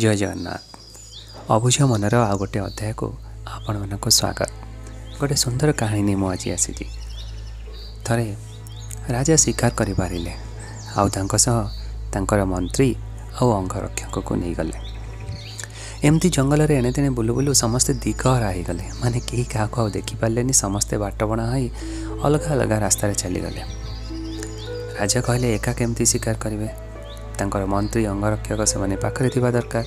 ଜୟ ଜଗନ୍ନାଥ। ଅବୁଝ ମନର ଆଉ ଗୋଟେ ଅଧ୍ୟାୟକୁ ଆପଣମାନଙ୍କୁ ସ୍ୱାଗତ। ଗୋଟେ ସୁନ୍ଦର କାହାଣୀ ନେଇ ମୁଁ ଆଜି ଆସିଛି। ଥରେ ରାଜା ଶିକାର କରିପାରିଲେ। ଆଉ ତାଙ୍କ ସହ ତାଙ୍କର ମନ୍ତ୍ରୀ ଆଉ ଅଙ୍ଗରକ୍ଷକକୁ ନେଇଗଲେ। ଏମିତି ଜଙ୍ଗଲରେ ଏଣେ ତେଣେ ବୁଲୁ ବୁଲୁ ସମସ୍ତେ ଦିଗହରା ହେଇଗଲେ। ମାନେ କେହି କାହାକୁ ଆଉ ଦେଖିପାରିଲେନି ସମସ୍ତେ ବାଟବଣା ହୋଇ ଅଲଗା ଅଲଗା ରାସ୍ତାରେ ଚାଲିଗଲେ। ରାଜା କହିଲେ ଏକା କେମିତି ଶିକାର କରିବେ? ତାଙ୍କର ମନ୍ତ୍ରୀ ଅଙ୍ଗରକ୍ଷକ ସେମାନେ ପାଖରେ ଥିବା ଦରକାର।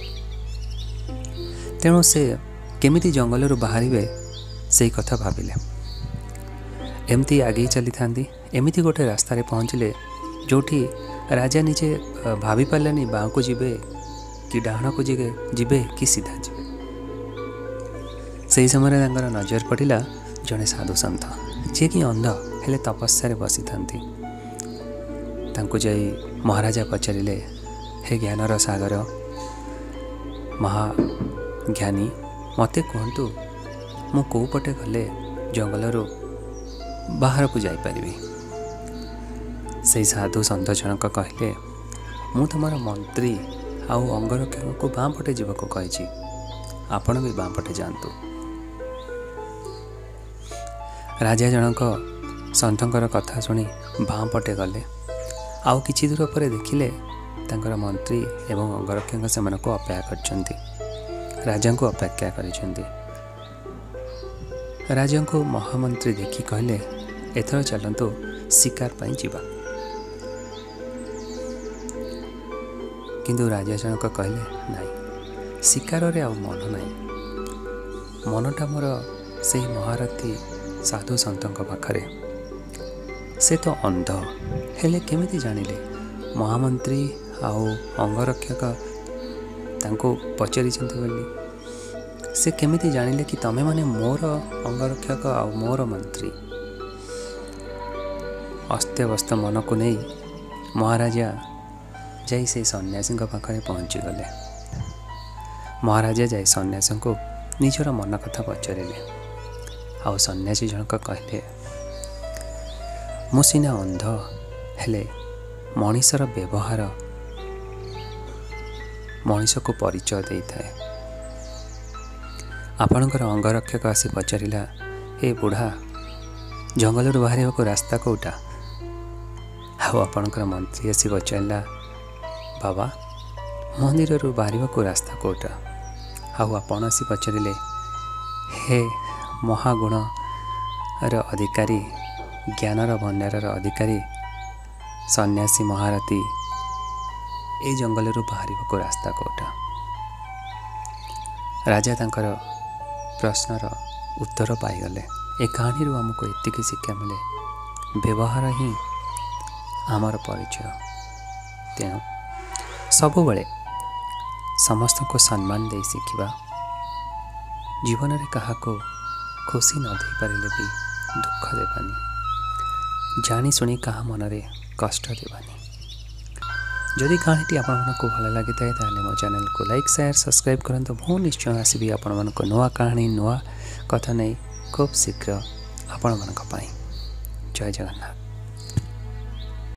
ତେଣୁ ସେ କେମିତି ଜଙ୍ଗଲରୁ ବାହାରିବେ ସେଇ କଥା ଭାବିଲେ। ଏମିତି ଆଗେଇ ଚାଲିଥାନ୍ତି ଏମିତି ଗୋଟେ ରାସ୍ତାରେ ପହଞ୍ଚିଲେ ଯେଉଁଠି ରାଜା ନିଜେ ଭାବିପାରିଲେନି ବାଁକୁ ଯିବେ କି ଡାହାଣକୁ ଯିବେ ଯିବେ କି ସିଧା ଯିବେ। ସେହି ସମୟରେ ତାଙ୍କର ନଜର ପଡ଼ିଲା ଜଣେ ସାଧୁ ସନ୍ଥ। ଯିଏକି ଅନ୍ଧ ହେଲେ ତପସ୍ୟାରେ ବସିଥାନ୍ତି। ତାଙ୍କୁ ଯାଇ ମହାରାଜା ପଚାରିଲେ ହେ ଜ୍ଞାନର ସାଗର ମହାଜ୍ଞାନୀ ମୋତେ କୁହନ୍ତୁ ମୁଁ କେଉଁ ପଟେ ଗଲେ ଜଙ୍ଗଲରୁ ବାହାରକୁ ଯାଇପାରିବି? ସେଇ ସାଧୁ ସନ୍ଥ ଜଣକ କହିଲେ ମୁଁ ତୁମର ମନ୍ତ୍ରୀ ଆଉ ଅଙ୍ଗରକ୍ଷକଙ୍କୁ ବାଁ ପଟେ ଯିବାକୁ କହିଛି। ଆପଣ ବି ବାଁ ପଟେ ଯାଆନ୍ତୁ। ରାଜା ଜଣକ ସନ୍ଥଙ୍କର କଥା ଶୁଣି ବାଁ ପଟେ ଗଲେ। ଆଉ କିଛି ଦୂର ପରେ ଦେଖିଲେ ତାଙ୍କର ମନ୍ତ୍ରୀ ଏବଂ ଅଙ୍ଗରକ୍ଷକ ସେମାନଙ୍କୁ ଅପେକ୍ଷା କରିଛନ୍ତି। ରାଜାଙ୍କୁ ଅପେକ୍ଷା କରିଛନ୍ତି। ରାଜାଙ୍କୁ ମହାମନ୍ତ୍ରୀ ଦେଖି କହିଲେ ଏଥର ଚାଲନ୍ତୁ ଶିକାର ପାଇଁ ଯିବା। କିନ୍ତୁ ରାଜା ଜଣକ କହିଲେ ନାହିଁ ଶିକାରରେ ଆଉ ମନ ନାହିଁ। ମନଟା ମୋର ସେହି ମହାରଥୀ ସାଧୁ ସନ୍ଥଙ୍କ ପାଖରେ। ସେ ତ ଅନ୍ଧ। ହେଲେ କେମିତି ଜାଣିଲେ? ମହାମନ୍ତ୍ରୀ ଆଉ ଅଙ୍ଗରକ୍ଷକ ତାଙ୍କୁ ପଚାରିଛନ୍ତି ବୋଲି। ସେ କେମିତି ଜାଣିଲେ କି ତମେମାନେ ମୋର ଅଙ୍ଗରକ୍ଷକ ଆଉ ମୋର ମନ୍ତ୍ରୀ? ଅସ୍ତ୍ୟବସ୍ତ ମନକୁ ନେଇ ମହାରାଜା ଯାଇ ସେଇ ସନ୍ନ୍ୟାସୀଙ୍କ ପାଖରେ ପହଞ୍ଚିଗଲେ। ମହାରାଜା ଯାଇ ସନ୍ନ୍ୟାସୀଙ୍କୁ ନିଜର ମନ କଥା ପଚାରିଲେ। ଆଉ ସନ୍ନ୍ୟାସୀ ଜଣକ କହିଲେ ମୁଁ ସିନା ଅନ୍ଧ ହେଲେ ମଣିଷର ବ୍ୟବହାର ମଣିଷକୁ ପରିଚୟ ଦେଇଥାଏ। ଆପଣଙ୍କର ଅଙ୍ଗରକ୍ଷକ ଆସି ପଚାରିଲା ଏ ବୁଢ଼ା ଜଙ୍ଗଲରୁ ବାହାରିବାକୁ ରାସ୍ତା କେଉଁଟା? ଆଉ ଆପଣଙ୍କର ମନ୍ତ୍ରୀ ଆସି ପଚାରିଲା ବାବା ମନ୍ଦିରରୁ ବାହାରିବାକୁ ରାସ୍ତା କେଉଁଟା? ଆଉ ଆପଣ ଆସି ପଚାରିଲେ ହେ ମହାଗୁଣର ଅଧିକାରୀ ଜ୍ଞାନର ଭଣ୍ଡାରର ଅଧିକାରୀ ସନ୍ନ୍ୟାସୀ ମହାରଥୀ ଏ ଜଙ୍ଗଲରୁ ବାହାରିବାକୁ ରାସ୍ତା କେଉଁଟା? ରାଜା ତାଙ୍କର ପ୍ରଶ୍ନର ଉତ୍ତର ପାଇଗଲେ। ଏ କାହାଣୀରୁ ଆମକୁ ଏତିକି ଶିକ୍ଷା ମିଳେ। ବ୍ୟବହାର ହିଁ ଆମର ପରିଚୟ। ତେଣୁ ସବୁବେଳେ ସମସ୍ତଙ୍କୁ ସମ୍ମାନ ଦେଇ ଶିଖିବା ଜୀବନରେ କାହାକୁ ଖୁସି ନ ଦେଇପାରିଲେ ବି ଦୁଃଖ ଦେବାନି। ଜାଣି ଶୁଣି କାହା ମନରେ କଷ୍ଟ ଦେବାନି ଯଦି କାହାଣୀଟି ଆପଣମାନଙ୍କୁ ଭଲ ଲାଗିଥାଏ ତାହେଲେ ମୋ ଚ୍ୟାନେଲକୁ ଲାଇକ୍ ସେୟାର ସବସ୍କ୍ରାଇବ୍ କରନ୍ତୁ ମୁଁ ନିଶ୍ଚୟ ଆସିବି ଆପଣମାନଙ୍କୁ ନୂଆ କାହାଣୀ ନୂଆ କଥା ନେଇ ଖୁବ୍ ଶୀଘ୍ର ଆପଣମାନଙ୍କ ପାଇଁ ଜୟ ଜଗନ୍ନାଥ